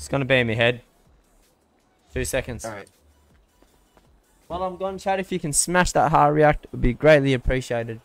It's gonna be in my head. Two seconds. All right. While I'm gone, chat, if you can smash that heart react, it would be greatly appreciated.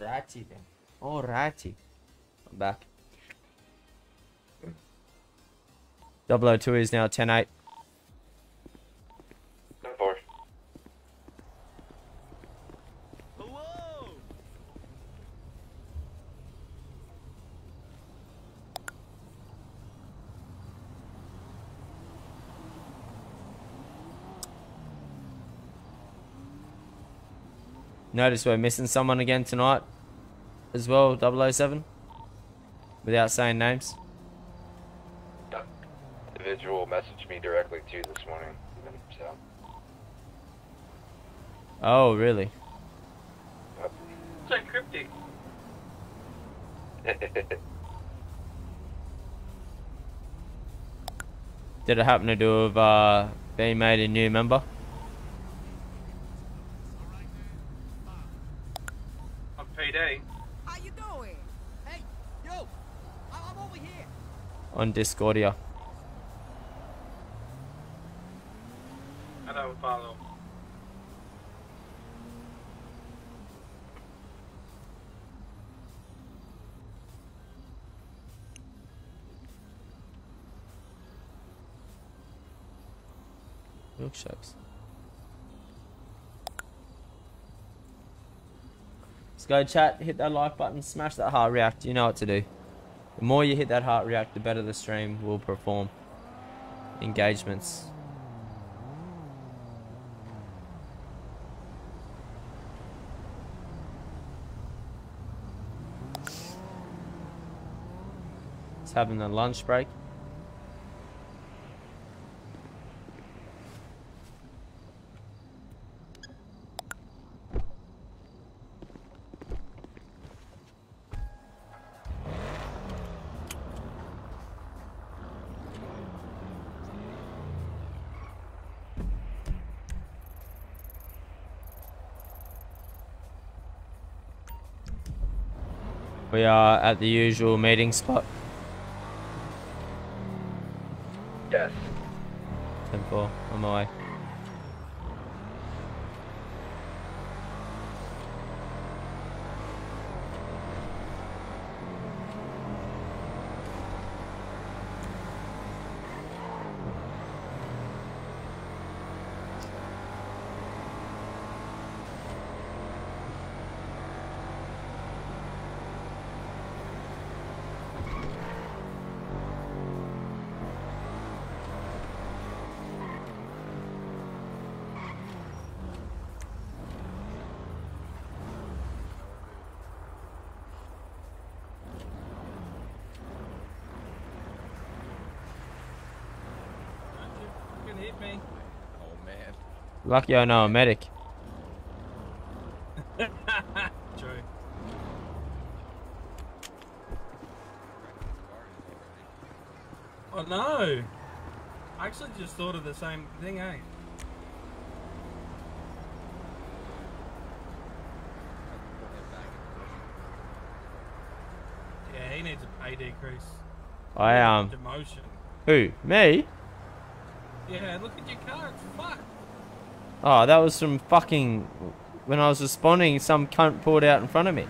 Righty then. Oh, Alrighty. I'm back. 002 is now 10-8. Four. Notice we're missing someone again tonight as well, 007. Without saying names. Individual messaged me directly too this morning. So. Oh, really? It's like cryptic. Did it happen to do with uh, being made a new member? On Discordia. I don't follow. Milkshakes. Let's go chat, hit that like button, smash that heart react. You know what to do. The more you hit that heart react, the better the stream will perform. Engagements. It's having a lunch break. We are at the usual meeting spot. yes. 10 4, on my way. Me. Oh man. Lucky I know a medic. True. Oh no! I actually just thought of the same thing, eh? Yeah, he needs a pay decrease. I um. Demotion. Who? Me? Yeah, look at your car. Oh, that was from fucking when I was responding. Some cunt pulled out in front of me.